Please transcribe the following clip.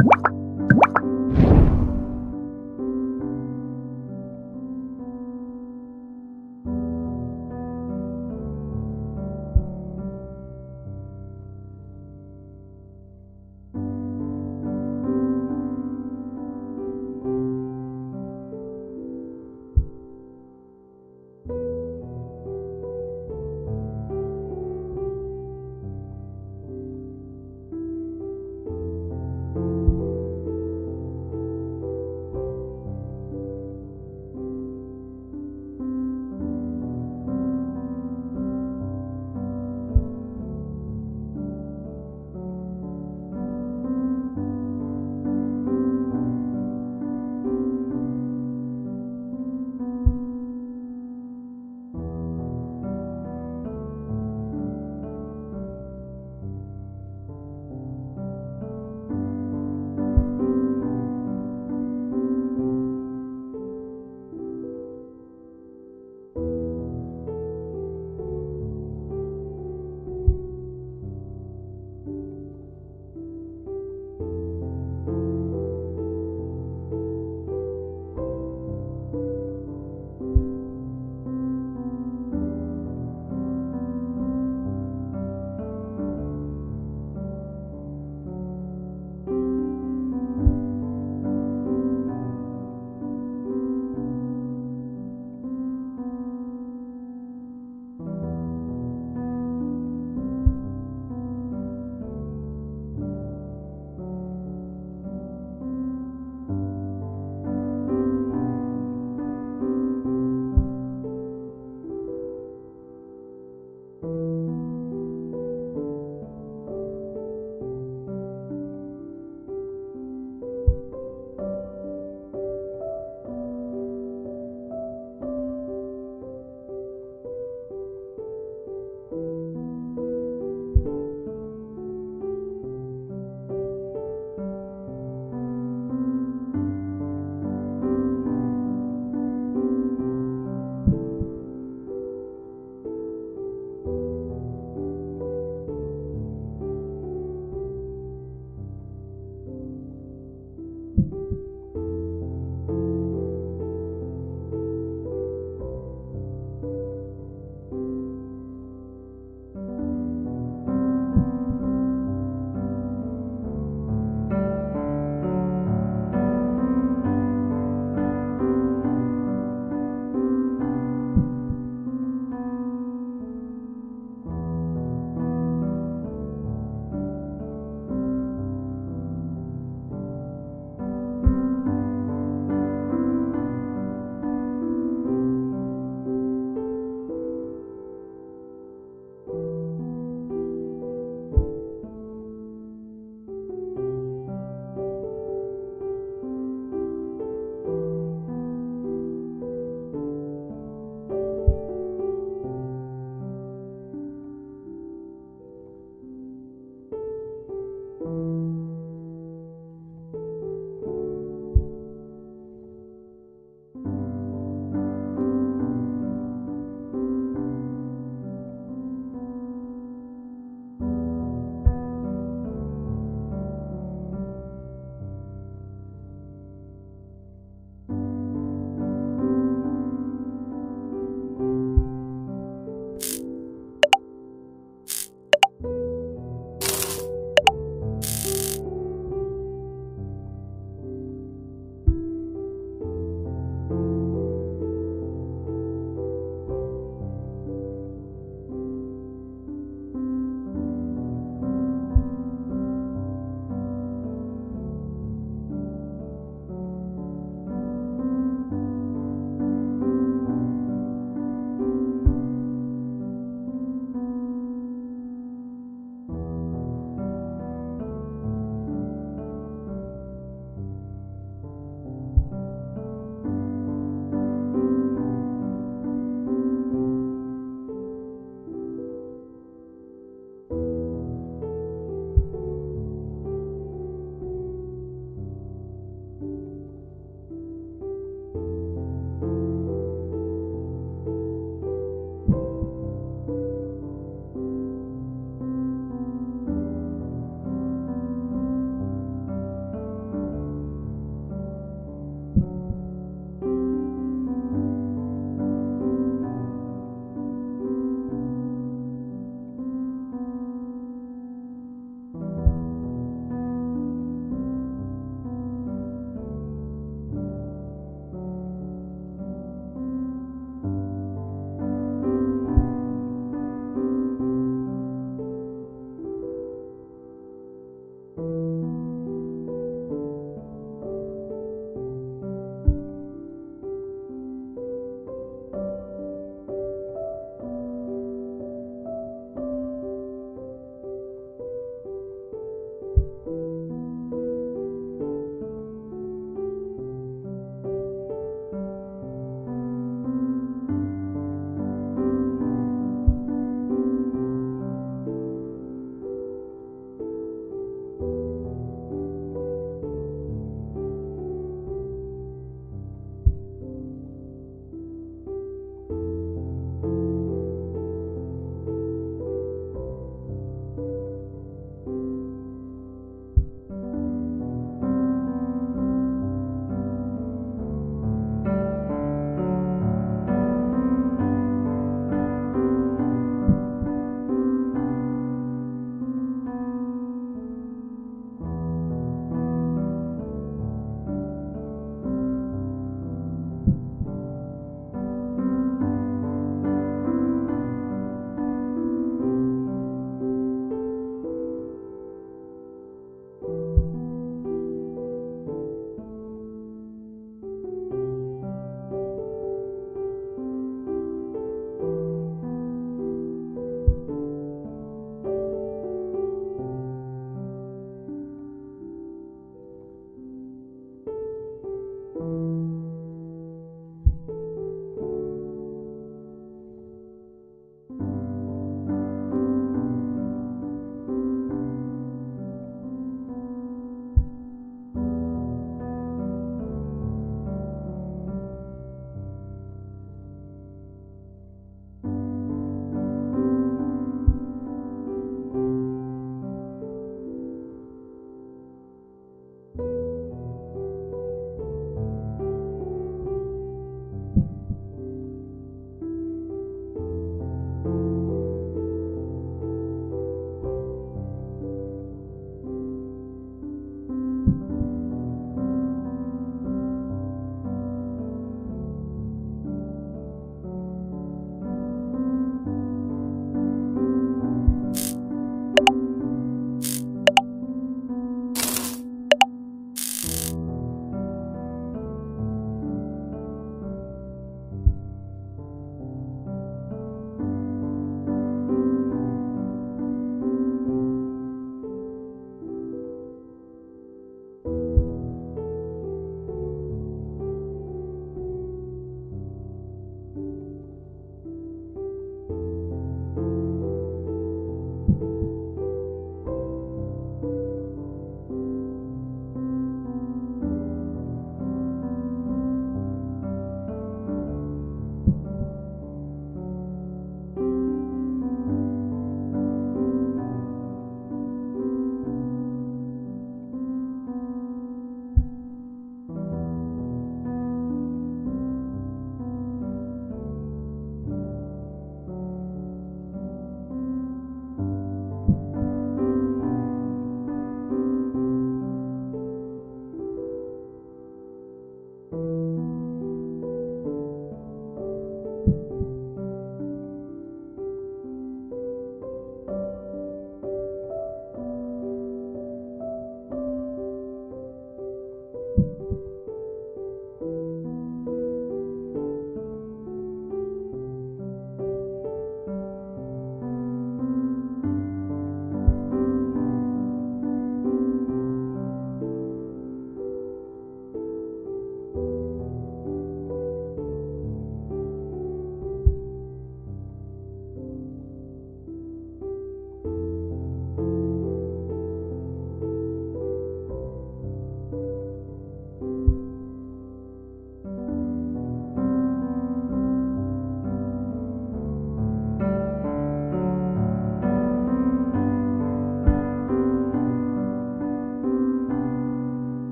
you